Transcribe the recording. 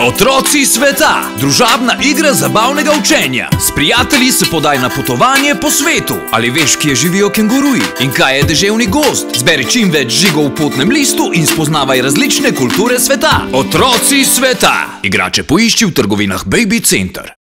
Otroci sveta, družabna igra zabavnega učenja. S prijatelji se podaj na potovanje po svetu. Ali veš, kje živijo kenguruji in kaj je deževni gost? Zberi čim več žigov v potnem listu in spoznavaj različne kulture sveta. Otroci sveta, igrače poišči v trgovinah Baby Center.